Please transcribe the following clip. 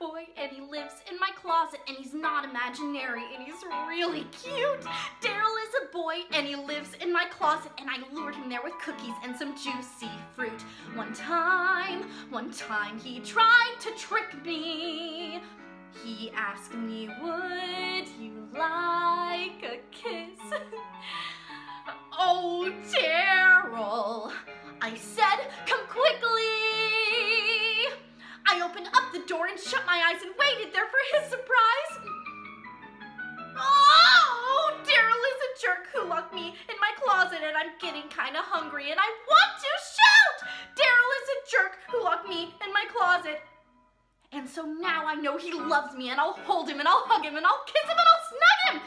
boy and he lives in my closet and he's not imaginary and he's really cute. Darryl is a boy and he lives in my closet and I lured him there with cookies and some juicy fruit. One time, one time he tried to trick me. He asked me, I opened up the door and shut my eyes and waited there for his surprise. Oh, Darryl is a jerk who locked me in my closet and I'm getting kind of hungry and I want to shout. Darryl is a jerk who locked me in my closet. And so now I know he loves me and I'll hold him and I'll hug him and I'll kiss him and I'll snug him.